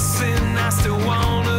missing, I still wanna